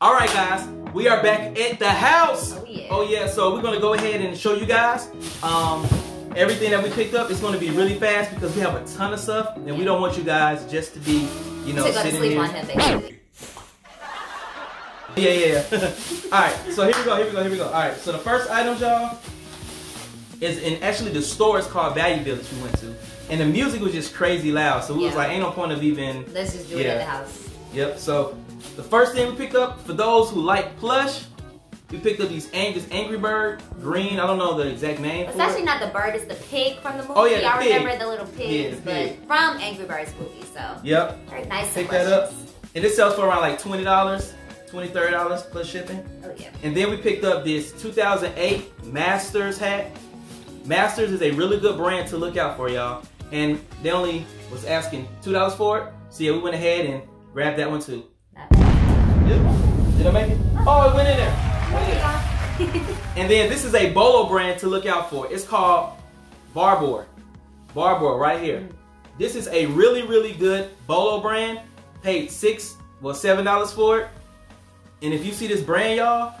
All right, guys, we are back at the house. Oh yeah. Oh yeah, so we're gonna go ahead and show you guys um, everything that we picked up. It's gonna be really fast because we have a ton of stuff, and we don't want you guys just to be, you know, sitting here. him. Yeah, yeah, yeah. All right, so here we go, here we go, here we go. All right, so the first item, y'all, is in actually the store is called Value Village we went to, and the music was just crazy loud. So we was like, ain't no point of even. Let's just do it Yeah. at the house. Yep. So the first thing we picked up for those who like plush, we picked up these Angus Angry Bird green. I don't know the exact name. It's for actually it. not the bird, it's the pig from the movie. Oh, yeah, the Y'all pig. remember the little pigs, the but pig. from Angry Birds movie. So Yep. very nice. Pick that up. And it sells for around like twenty dollars, twenty thirty dollars plus shipping. Oh yeah. And then we picked up this 2008 Masters hat. Masters is a really good brand to look out for, y'all. And they only was asking two dollars for it. So yeah, we went ahead and grabbed that one too. Did I make it? Oh, oh it went in there. And then this is a Bolo brand to look out for. It's called Barbour. Barbour right here. Mm. This is a really, really good Bolo brand. Paid six, well, seven dollars for it. And if you see this brand, y'all,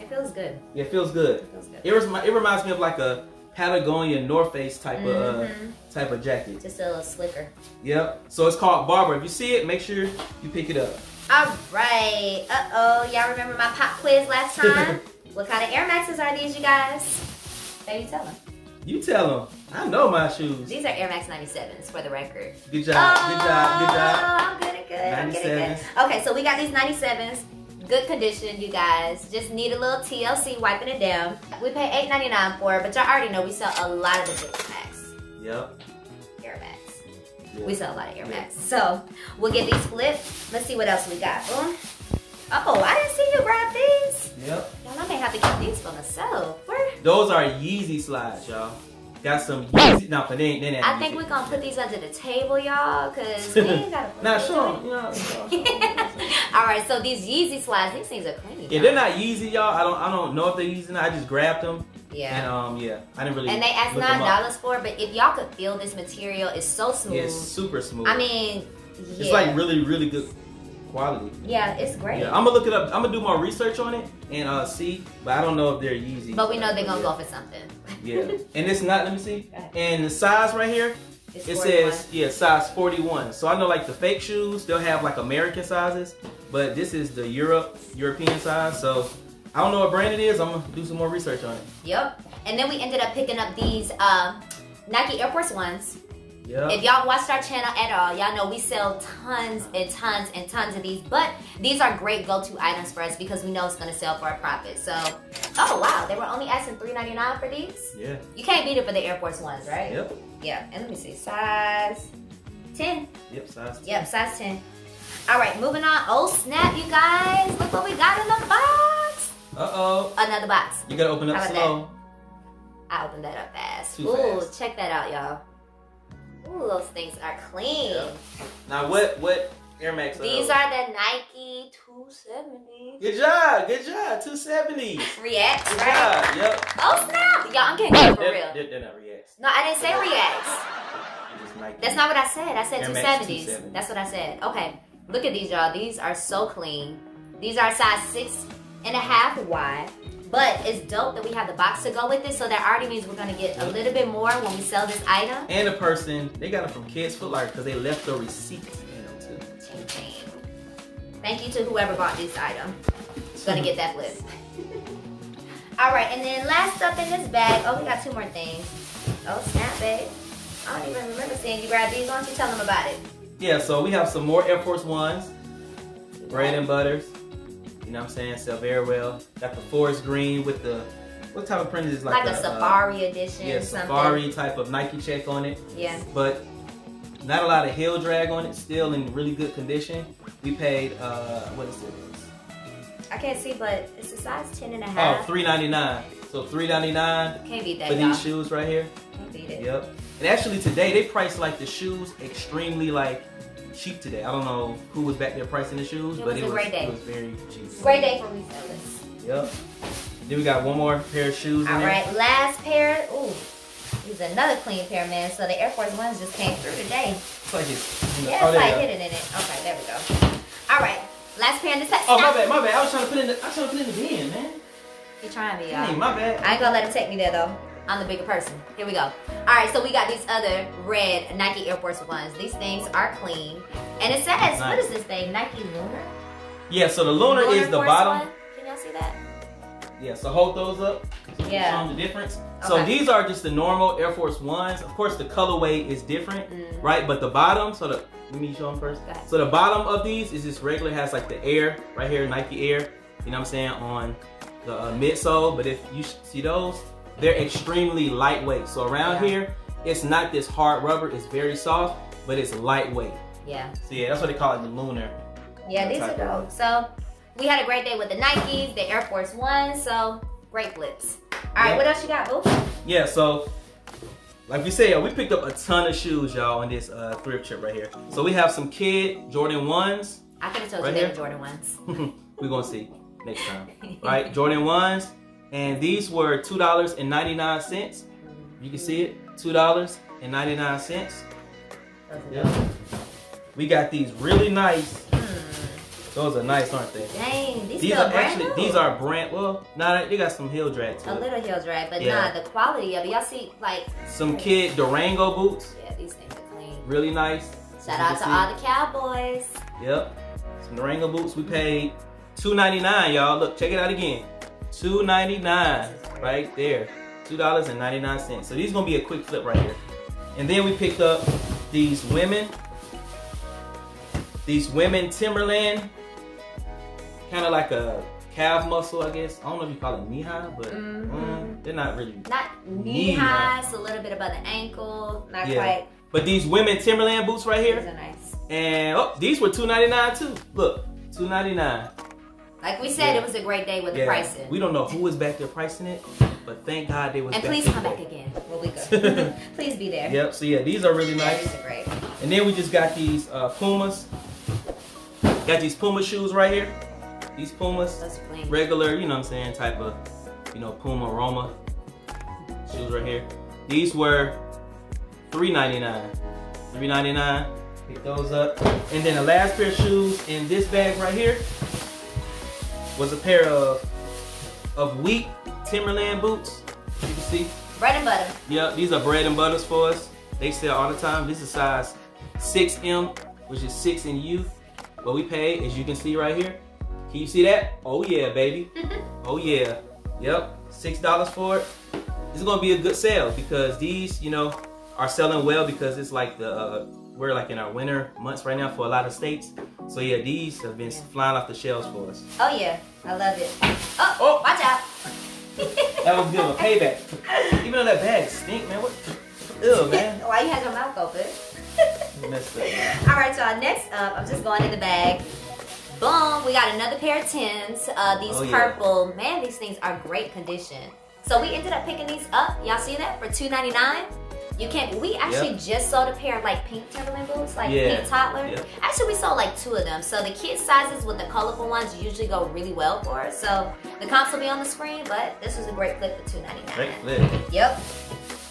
It feels good. it feels good. It feels good. It, it reminds me of like a Patagonia North Face type of uh, Mhm. type of jacket. Just a little slicker. Yep. So it's called Barbour. If you see it, make sure you pick it up. All right. Uh oh. Y'all remember my pop quiz last time? what kind of Air Maxes are these, you guys? Baby, tell them. You tell them. I know my shoes. These are Air Max 97s for the record. Good job. Good job. Good job. Oh, I'm good at good. I'm good at good. Okay, so we got these 97s. Good condition, you guys. Just need a little TLC wiping it down. We pay $8.99 for it, but y'all already know we sell a lot of the Air Max. Yep. Air Max. Yeah. We sell a lot of Air Max. So we'll get these flipped. Let's see what else we got. Boom. Oh, I didn't see you grab these. Yep. Y'all, I may have to get these for myself. Where? Those are Yeezy slides, y'all. Got some Yeezy. No, but they ain't. They ain't I think we're gonna put these under the table, y'all, because we ain't gotta put Now these show in. them. You know. All right, so these Yeezy slides, these things are clean. Yeah, they're not Yeezy, y'all. I don't. I don't know if they're Yeezy. or not. I just grabbed them. Yeah. And um, yeah, I didn't really. And they asked nine dollars for it, but if y'all could feel this material, it's so smooth. Yeah, it's super smooth. I mean, yeah. it's like really, really good quality. yeah, it's great. Yeah, I'm gonna look it up. I'm gonna do more research on it and uh see, but I don't know if they're Yeezy. but we know they're gonna yeah. go for something. Yeah, and it's not. Let me see. And the size right here, It's it 41. says yeah, size 41. So I know like the fake shoes, they'll have like American sizes, but this is the Europe European size. So I don't know what brand it is. I'm gonna do some more research on it. Yep. And then we ended up picking up these um, Nike Air Force Ones. Yeah. If y'all watched our channel at all, y'all know we sell tons and tons and tons of these. But these are great go-to items for us because we know it's gonna sell for a profit. So, oh wow, they were only asking $3.99 for these. Yeah. You can't beat it for the Air Force Ones, right? Yep. Yeah. And let me see, size 10. Yep. Size. Yep, size 10. All right, moving on. Oh snap, you guys! Look what we got in the box. Uh oh. Another box. You gotta open up slow. I opened that up fast. Too Ooh, fast. check that out, y'all. Ooh, those things are clean. Yeah. Now what? What Air Max? are These those? are the Nike 270 Good job. Good job. 270. Reacts, Good right? job. Yep. Oh snap! Y'all, I'm getting good for They're, real. they're, they're not reacts. No, I didn't say reacts. They're just Nike. That's not what I said. I said Air Max 270s. 270. That's what I said. Okay, look at these, y'all. These are so clean. These are size six and a half wide. But it's dope that we have the box to go with it, so that already means we're gonna get a little bit more when we sell this item. And the person, they got it from Kids Foot Locker because they left the receipt in them too. Ching, ching. Thank you to whoever bought this item. Gonna get that list. All right, and then last up in this bag, oh, we got two more things. Oh, snap, babe. I don't even remember seeing you grab these. Why don't you tell them about it? Yeah, so we have some more Air Force Ones, bread and butters. You know what I'm saying? Sell very well. Got the forest green with the, what type of print is this? Like, a, uh, safari edition, yeah, something. safari type of Nike check on it. Yeah. but not a lot of heel drag on it. Still in really good condition. We paid uh, what is it? I can't see, but it's a size 10 and a half. Oh, half. three ninety nine. So three ninety nine Can't beat that, for these shoes right here. Can't beat it. Yep. And actually today they priced like the shoes extremely like cheap today. I don't know who was back there pricing the shoes, It but was it was great day. it was very cheap. Great day for resellers. Yep. Then we got one more pair of shoes in All there. last pair. Ooh, these another clean pair, man. So the Air Force Ones just came through today. It's like it's, Yeah, oh, it's there like hidden in it. Okay, there we go. All right. Last pair in this pack. Oh my bad, my bad. I was trying to put in the I was trying to put in the bin, man. He trying to be, y'all. my bad. I ain't gonna let him take me there though. I'm the bigger person. Here we go. All right, so we got these other red Nike Air Force Ones. These things are clean, and it says, "What Nice. is this thing? Nike Lunar." Yeah, so the lunar, is the Force bottom. One? Can y'all see that? Yeah, so hold those up. So Yeah. Show them the difference. So Okay. these are just the normal Air Force Ones. Of course, the colorway is different, Mm. right? But the bottom, so the let me show them first. So the bottom of these is just regular, has like the Air right here, Nike Air. You know what I'm saying on the uh, midsole. But if you see those, they're extremely lightweight. So around Yeah. here, it's not this hard rubber. It's very soft, but it's lightweight. Yeah. So yeah, that's what they call it, the lunar. Yeah, these are dope. So we had a great day with the Nikes, the Air Force Ones. So great flips. All right, Yeah. what else you got, boo? Yeah, so like we said, we picked up a ton of shoes, y'all, on this uh, thrift trip right here. So we have some kid Jordan ones. I could have told Right you they here? were Jordan ones. We're gonna see next time, right? Jordan ones, and these were two dollars and ninety nine cents. You can see it, two dollars and ninety nine cents. Yeah. We got these really nice. Hmm. Those are nice, aren't they? Dang, these, These are brand actually new. these are brand. Well, nah, they got some heel drag a to it. little heel drag, but Yeah. nah, the quality of it. Y'all see, like, Some kid Durango boots, yeah, these things are clean. really nice. Shout out to see. all the cowboys. Yep. Some Durango boots. We paid two ninety nine, y'all. Look, check it out again. Two ninety nine, right there. Two dollars and ninety nine cents. So these are gonna be a quick flip right here. And then we picked up these women. These women Timberland. Kind of like a calf muscle, I guess. I don't know if you call it knee high, but mm, they're not really. Not knee Knee high, so a little bit above the ankle. Not Yeah. quite. But these women Timberland boots right here. These are nice. And oh, these were two ninety nine too. Look, two ninety nine. Like we said, Yeah. it was a great day with the pricing. We don't know who was back there pricing it, but thank God they was and please come back again. We'll be good. please be there. Yep, so yeah, these are really Yeah, nice. these are great. And then we just got these uh, Pumas. Got these Puma shoes right here. These Pumas, Those are clean. regular, you know what I'm saying, type of, you know, Puma Roma shoes right here. These were $3.99. $3.99. Pick those up. And then the last pair of shoes in this bag right here was a pair of of wheat Timberland boots. You can see. Bread and butter. Yep, these are bread and butters for us. They sell all the time. This is size 6M, which is 6 in youth. What we pay, as you can see right here. Can you see that? Oh yeah, baby. oh yeah. Yep, $6 for it. This is gonna be a good sale because these, you know, are selling well because it's like the, uh, we're like in our winter months right now for a lot of states. So yeah, these have been Yeah. flying off the shelves for us. Oh yeah, I love it. Oh, Oh. watch out. That was good, a payback. Even though that bag stink, man. What? Ew, man. Why you had your mouth open? you Messed up. All right, y'all. Next up, I'm just going in the bag. Boom, we got another pair of Tims. Uh, these Oh, yeah. purple, man, these things are great condition. So we ended up picking these up. Y'all see that for $2.99? You can't. We actually just sold a pair of like pink Timberland boots, like Yeah. pink toddler. Yeah. Actually, we sold like two of them. So the kid sizes with the colorful ones usually go really well for us. So the comps will be on the screen, but this was a great flip for $2.99. Great flip. Yep.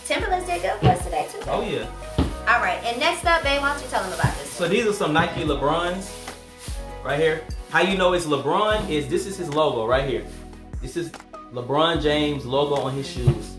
Timberlands did good for us today too. Oh yeah. All right, and next up, babe, why don't you tell them about this? So these are some Nike LeBrons right here. How you know it's LeBron is this is his logo right here. This is LeBron James logo on his shoes.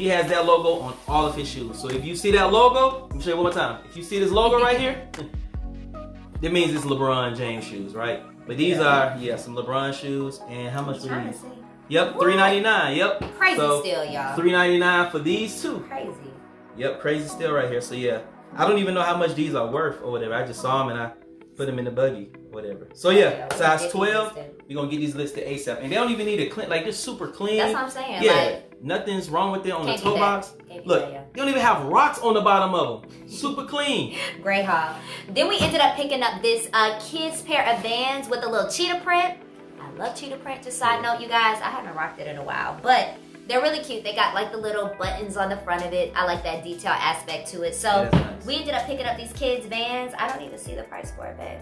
He has that logo on all of his shoes. So if you see that logo, let me show you one more time. If you see this logo right here, that means it's LeBron James shoes, right? But these Yeah. are yeah some LeBron shoes. And how much I'm were these? see. Yep, What? three ninety nine. Yep. Crazy So, still, y'all. Three ninety nine for these two. Crazy. Yep, crazy still right here. So yeah, I don't even know how much these are worth or whatever. I just saw them and I put them in the buggy, whatever. So yeah, Yeah, size 12. listed. We're gonna get these listed ASAP, and they don't even need a clean. Like they're super clean. That's what I'm saying. yeah, Like, nothing's wrong with it on the toe box. Look, bad, yeah. they don't even have rocks on the bottom of them. Super clean. Great haul. Then we ended up picking up this uh, kids pair of Vans with a little cheetah print. I love cheetah print. Just side note, you guys, I haven't rocked it in a while, but they're really cute. They got like the little buttons on the front of it. I like that detail aspect to it. So Yeah, nice. we ended up picking up these kids Vans. I don't even see the price for it, babe.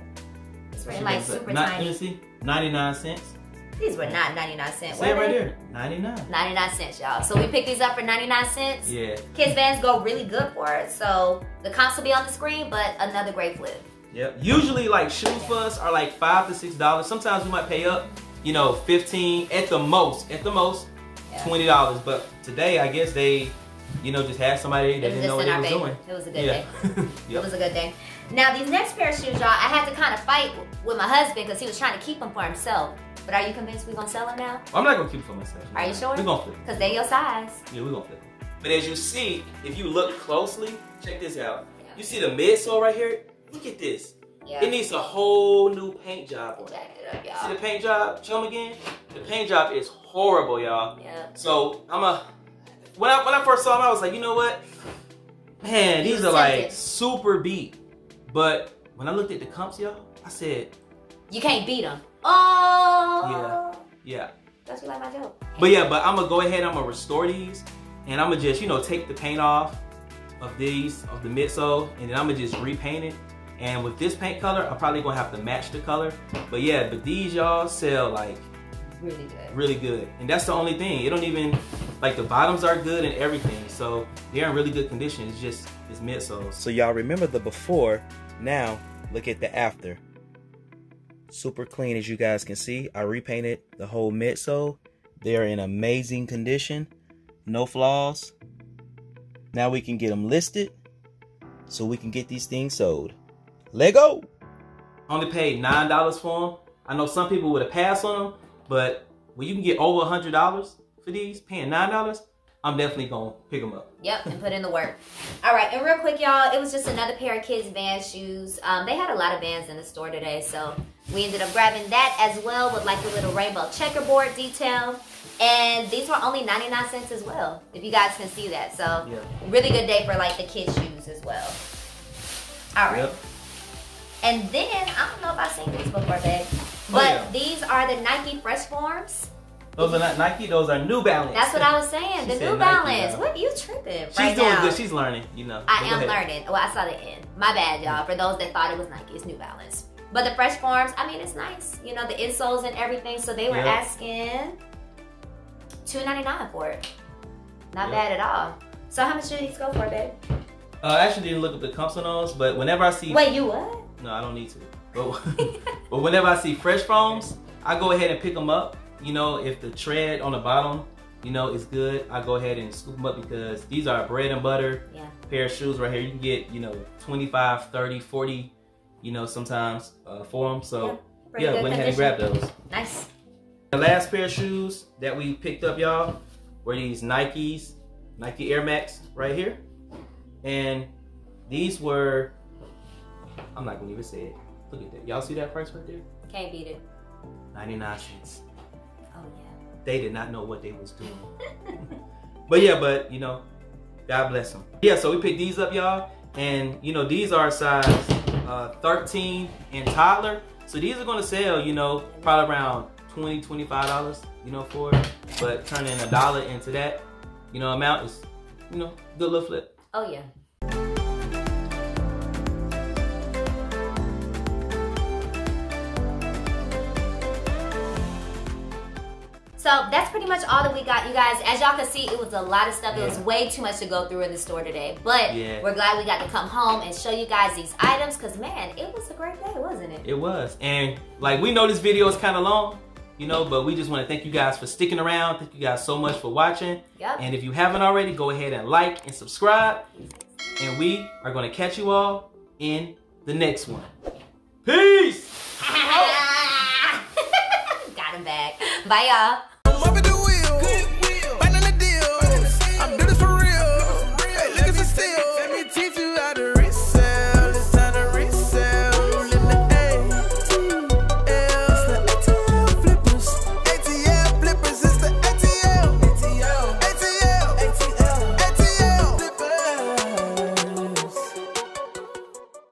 Like super Not, tiny. Me see. 99 cents. These were not 99 cents. Say it right there. 99. 99 cents, y'all. So we picked these up for 99 cents. Yeah. Kids Vans go really good for it. So the comps will be on the screen, but another great flip. Yep. Usually, like shoes for us are like five to six dollars. Sometimes we might pay up, you know, fifteen at the most. At the most, Yeah. twenty dollars. But today, I guess they, you know, just had somebody that didn't know what they were doing. It was a good Yeah. day. It was a good day. Now these next pair of shoes, y'all, I had to kind of fight with my husband because he was trying to keep them for himself. But are you convinced we're gonna sell them now? I'm not gonna keep them for myself. Are you sure? We're gonna flip. 'em. Cause they're your size. Yeah, we're gonna flip. 'em. But as you see, if you look closely, check this out. Yeah. You see the midsole right here? Look at this. Yeah. It needs a whole new paint job on it. It up, See the paint job? Show 'em again. The paint job is horrible, y'all. Yeah. So I'm a when I when I first saw them, I was like, you know what? Man, these are like super beat. But when I looked at the comps, y'all, I said, You can't beat them. Oh. yeah. Don't you like my joke? But yeah, but I'm gonna go ahead. I'm gonna restore these, and I'm gonna just you know take the paint off of these of the midsole, and then I'm gonna just repaint it. And with this paint color, I'm probably gonna have to match the color. But yeah, but these y'all sell like Really good. really good, and that's the only thing. It don't even like the bottoms are good and everything, so they're in really good condition. It's just it's midsoles. So y'all remember the before, now look at the after. Super clean as you guys can see. I repainted the whole midsole. They are in amazing condition. No flaws. Now we can get them listed so we can get these things sold. Lego! Only paid nine dollars for them. I know some people would have passed on them, but when you can get over a hundred dollars for these, paying nine dollars, I'm definitely gonna pick them up. Yep, and put in the work. All right, and real quick, y'all, it was just another pair of kids' Vans shoes. Um, they had a lot of Vans in the store today, so we ended up grabbing that as well with like a little rainbow checkerboard detail. And these were only 99 cents as well, if you guys can see that. So Yeah. really good day for like the kids' shoes as well. All right. Yep. And then I don't know if I've seen these before, babe. Oh, But yeah. these are the Nike Fresh Foams. Those are not Nike. Those are New Balance. That's what I was saying. She the New Balance. yeah. What you tripping? She's right doing now. good. She's learning. You know. I am ahead. learning. Well, I saw the end. My bad, y'all. For those that thought it was Nike, it's New Balance. But the Fresh Foams, I mean, it's nice. You know, the insoles and everything. So they were Yep. asking two ninety nine for it. Not Yep. bad at all. So how much did these go for, babe? Uh, I actually didn't look up the comps on those, but whenever I see, Wait, you what? no, I don't need to. But, but whenever I see fresh foams, I go ahead and pick them up. You know, if the tread on the bottom, you know, is good, I go ahead and scoop them up because these are bread and butter Yeah. pair of shoes right here. You can get, you know, 25, 30, 40, you know, sometimes uh, for them. So yeah, good went ahead and grabbed those. Nice. The last pair of shoes that we picked up, y'all, were these Nikes, Nike Air Max right here. And these were, I'm not gonna even say it. Look at that. Y'all see that price right there? Can't beat it. 99 cents. Oh yeah. They did not know what they was doing. but yeah, but you know, God bless them. Yeah, so we picked these up, y'all. And you know, these are size uh, 13 and toddler. So these are gonna sell, you know, probably around 20 $25, you know, for it. But turning a dollar into that, you know, amount is, you know, good little flip. Oh yeah. So that's pretty much all that we got, you guys. As y'all can see, it was a lot of stuff. It was way too much to go through in the store today. But Yeah. we're glad we got to come home and show you guys these items because, man, it was a great day, wasn't it? It was. And like we know this video is kind of long, you know, but we just want to thank you guys for sticking around. Thank you guys so much for watching. Yep. And if you haven't already, go ahead and like and subscribe. And we are going to catch you all in the next one. Peace! 拜呀